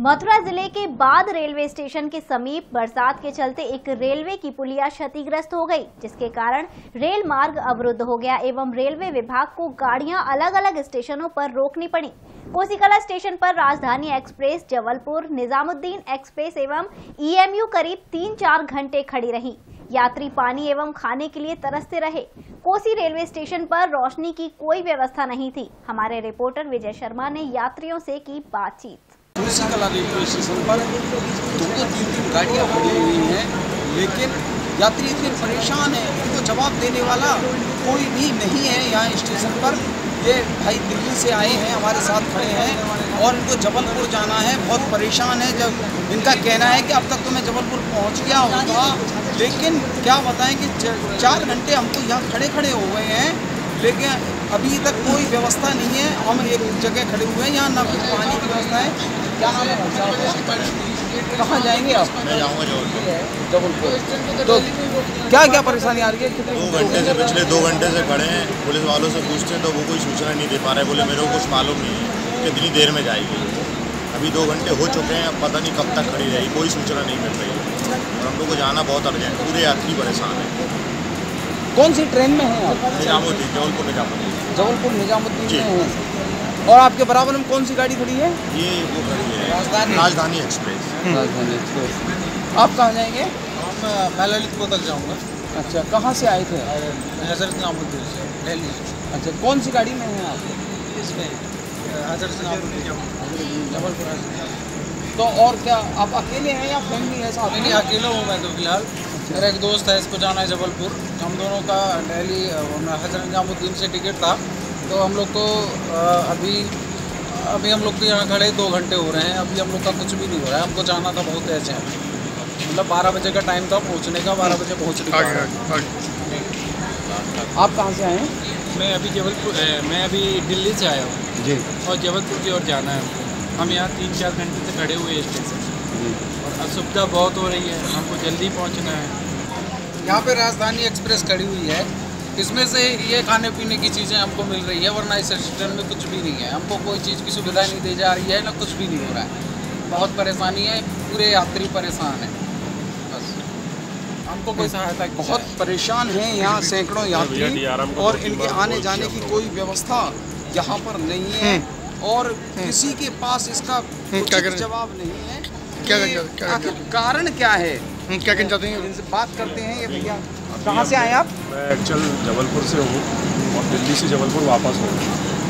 मथुरा ज़िले के बाद रेलवे स्टेशन के समीप बरसात के चलते एक रेलवे की पुलिया क्षतिग्रस्त हो गई, जिसके कारण रेल मार्ग अवरुद्ध हो गया एवं रेलवे विभाग को गाड़ियाँ अलग अलग स्टेशनों पर रोकनी पड़ी। कोसीकला स्टेशन पर राजधानी एक्सप्रेस, जबलपुर, निजामुद्दीन एक्सप्रेस एवं ईएमयू करीब तीन चार घंटे खड़ी रही। यात्री पानी एवं खाने के लिए तरसते रहे। कोसी रेलवे स्टेशन पर रोशनी की कोई व्यवस्था नहीं थी। हमारे रिपोर्टर विजय शर्मा ने यात्रियों से की बातचीत। कला रेलवे स्टेशन पर दो दो तीन तीन गाड़ियाँ खड़ी हुई हैं लेकिन यात्री इतने परेशान हैं इनको जवाब देने वाला कोई भी नहीं है यहाँ स्टेशन पर ये भाई दिल्ली से आए हैं हमारे साथ खड़े हैं और इनको जबलपुर जाना है बहुत परेशान है जब इनका कहना है कि अब तक तो मैं जबलपुर पहुँच गया होगा लेकिन क्या बताएँ कि चार घंटे हमको यहाँ खड़े खड़े हो गए हैं लेकिन अभी तक कोई व्यवस्था नहीं है हम एक जगह खड़े हुए हैं यहाँ ना कुछ पानी की व्यवस्था है क्या नाम है? कहाँ जाएँगे आप? मैं जाऊँगा जबलपुर। जबलपुर। तो क्या क्या परेशानी आ रही है? दो घंटे से पिछले दो घंटे से खड़े हैं। पुलिस वालों से पूछते हैं तो वो कोई सूचना नहीं दे पा रहे। बोले मेरे को कुछ मालूम नहीं है। कितनी देर में जाएगी? अभी दो घंटे हो चुके हैं अब पता नहीं कब तक खड़ी रहेगी। कोई सूचना नहीं मिल रही है। और हम लोग को जाना बहुत अर्जेंट पूरे यात्री परेशान है। कौन सी ट्रेन में है आप? निजामुद्दीन जबलपुर निजामुद्दीन। जबलपुर निजामुद्दीन जी। में हैं। और आपके बराबर में कौन सी गाड़ी खड़ी है? ये वो खड़ी है। राजधानी। राजधानी एक्सप्रेस। राजधानी एक्सप्रेस। आप कहाँ जाएँगे? मैं ललित बदल जाऊँगा। अच्छा कहाँ से आए थे? हज़रत निजामुद्दीन से दिल्ली अच्छा कौन सी गाड़ी में हैं आप? इसमें हज़रत जबलपुर तो और क्या आप अकेले हैं या फैमिली है साथ नहीं नहीं अकेला हूँ मैं तो फ़िलहाल। मेरा एक दोस्त है इसको जाना है जबलपुर। हम दोनों का डेली हज़रत निजामुद्दीन से टिकट था। तो हम लोग को अभी अभी हम लोग तो यहाँ खड़े दो घंटे हो रहे हैं। अभी हम लोग का कुछ भी नहीं हो रहा है। हमको जाना था बहुत ऐसे हैं मतलब बारह बजे का टाइम था पहुँचने का बारह बजे पहुँच नहीं पा आप कहाँ से आए हैं? मैं अभी जबलपुर मैं अभी दिल्ली से आया हूँ। जी। और जबलपुर की ओर जाना है हम यहाँ तीन चार घंटे से खड़े हुए हैं स्टेशन और असुविधा बहुत हो रही है। हमको जल्दी पहुँचना है। यहाँ पे राजधानी एक्सप्रेस खड़ी हुई है। इसमें से ये खाने पीने की चीज़ें हमको मिल रही है वरना इस स्टेशन में कुछ भी नहीं है। हमको कोई चीज़ की सुविधा नहीं दी जा रही है ना कुछ भी नहीं हो रहा है। बहुत परेशानी है पूरे यात्री परेशान हैं। बस। हमको कोई सहायता बहुत परेशान हैं यहाँ सैकड़ों यात्री और इनके आने जाने की कोई व्यवस्था यहाँ पर नहीं है और किसी के पास इसका जवाब नहीं है। क्या कारण क्या है? क्या कहना चाहते हैं इनसे बात करते हैं ये भैया। कहाँ से आए आप? मैं एक्चुअल जबलपुर से हूँ और दिल्ली से जबलपुर वापस हूँ।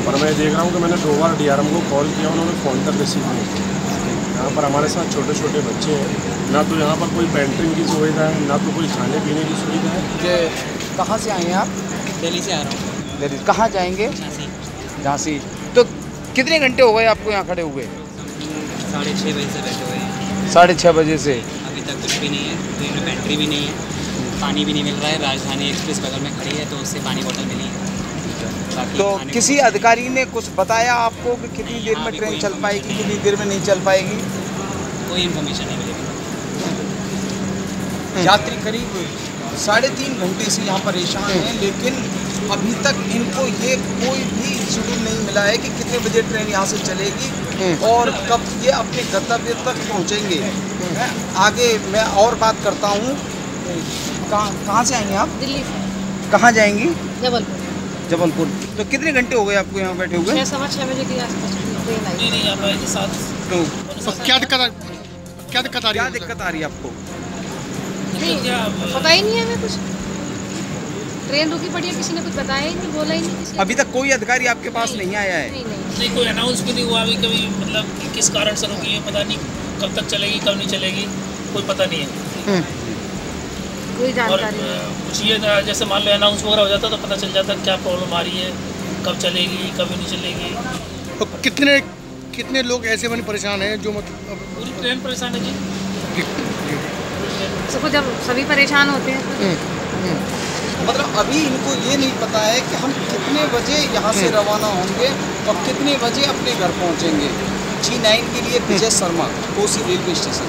पर मैं देख रहा हूँ कि मैंने दो बार डीआरएम को कॉल किया उन्होंने फ़ोन तक रिसीव नहीं किया। यहाँ पर हमारे साथ छोटे छोटे बच्चे हैं। ना तो यहाँ पर कोई पेंटिंग की सुविधा है ना तो कोई खाने पीने की सुविधा है। ये कहाँ से आए हैं आप? दिल्ली से आ रहा हूँ। दिल्ली। कहाँ जाएँगे? झांसी। तो कितने घंटे हो गए आपको यहाँ खड़े हुए? साढ़े छः बजे से बैठे हुए हैं। साढ़े छः बजे से। अभी तक कुछ भी नहीं है पेंट्री भी नहीं है। पानी भी नहीं मिल रहा है। राजधानी एक्सप्रेस बगल में खड़ी है तो उससे पानी बोतल मिली है। तो किसी अधिकारी ने कुछ बताया आपको कि कितनी देर में ट्रेन चल पाएगी कितनी देर में नहीं चल पाएगी? कोई इन्फॉर्मेशन नहीं मिलेगी यात्री करीब साढ़े तीन घंटे से यहाँ परेशान हैं लेकिन अभी तक इनको ये कोई भी शेड्यूल नहीं मिला है कि कितने बजे ट्रेन यहाँ से चलेगी और कब ये अपने गंतव्य तक पहुँचेंगे। आगे मैं और बात करता हूँ कहाँ कहाँ से आएँगे आप? दिल्ली से। कहाँ जाएँगी? जबलपुर। जबलपुर। तो कितने घंटे हो गए आपको यहाँ बैठे हुए? सवा छः बजे के आसपास ट्रेन तो तो क्या दिक्कत आ क्या दिक्कत आ रही क्या है दिक्कत आ रही है आपको? पता ही नहीं है हमें कुछ। ट्रेन रुकी पड़ी है किसी ने कुछ बताया ही नहीं बोला ही नहीं किसी अभी तक कोई अधिकारी आपके पास नहीं नहीं आया है? नहीं नहीं। नहीं कोई अनाउंस भी नहीं हुआ अभी कभी मतलब कि किस कारण से रुकी है पता नहीं कब तक चलेगी कब नहीं चलेगी कोई पता नहीं है। कोई जानकारी कुछ ये था जैसे मान लो अनाउंस वगैरह हो जाता तो पता चल जाता क्या प्रॉब्लम आ रही है कब चलेगी कब नहीं चलेगी। तो कितने कितने लोग ऐसे बने परेशान हैं जो मतलब पूरी ट्रेन परेशान है जी। सबको जब सभी परेशान होते हैं तो मतलब अभी इनको ये नहीं पता है कि हम कितने बजे यहाँ से रवाना होंगे और कितने बजे अपने घर पहुँचेंगे। जी नाइन के लिए विजय शर्मा कोसी रेलवे स्टेशन।